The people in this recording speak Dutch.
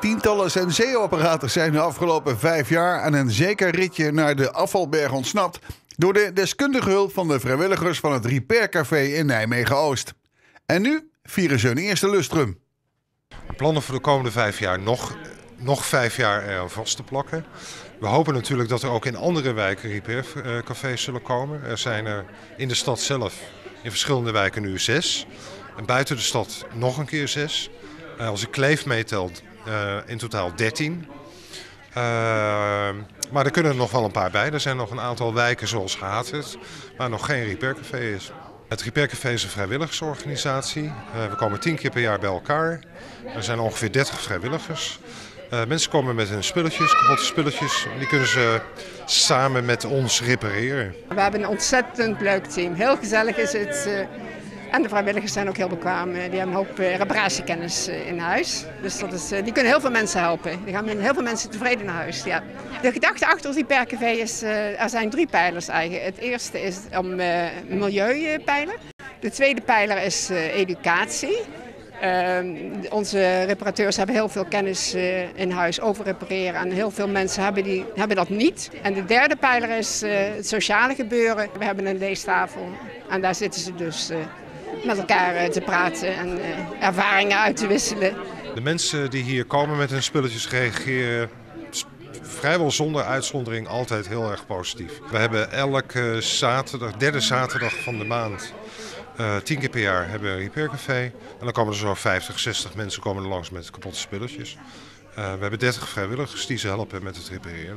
Tientallen Senseo-apparaten zijn de afgelopen vijf jaar aan een zeker ritje naar de afvalberg ontsnapt. door de deskundige hulp van de vrijwilligers van het Repair Café in Nijmegen-Oost. En nu vieren ze hun eerste lustrum. Plannen voor de komende vijf jaar nog, nog vijf jaar er vast te plakken. We hopen natuurlijk dat er ook in andere wijken repaircafés zullen komen. Er zijn er in de stad zelf in verschillende wijken nu zes. En buiten de stad nog een keer zes. Eh, als ik Kleef meetelt, uh, in totaal 13. Uh, maar er kunnen er nog wel een paar bij. Er zijn nog een aantal wijken zoals Hatert, waar nog geen repaircafé is. Het Repaircafé is een vrijwilligersorganisatie. We komen tien keer per jaar bij elkaar. Er zijn ongeveer 30 vrijwilligers. Mensen komen met hun spulletjes, kapotte spulletjes. Die kunnen ze samen met ons repareren. We hebben een ontzettend leuk team. Heel gezellig is het. En de vrijwilligers zijn ook heel bekwaam. Die hebben een hoop reparatiekennis in huis. Dus dat is, die kunnen heel veel mensen helpen. Die gaan met heel veel mensen tevreden naar huis. Ja. De gedachte achter die percafé is, er zijn drie pijlers eigenlijk. Het eerste is om milieupijler. De tweede pijler is educatie. Uh, onze reparateurs hebben heel veel kennis in huis over repareren en heel veel mensen hebben, die, hebben dat niet. En de derde pijler is het sociale gebeuren. We hebben een leestafel en daar zitten ze dus met elkaar te praten en ervaringen uit te wisselen. De mensen die hier komen met hun spulletjes reageren vrijwel zonder uitzondering altijd heel erg positief. We hebben elke zaterdag, derde zaterdag van de maand uh, tien keer per jaar hebben we een repaircafé. En dan komen er zo'n 50, 60 mensen komen er langs met kapotte spulletjes. We hebben 30 vrijwilligers die ze helpen met het repareren.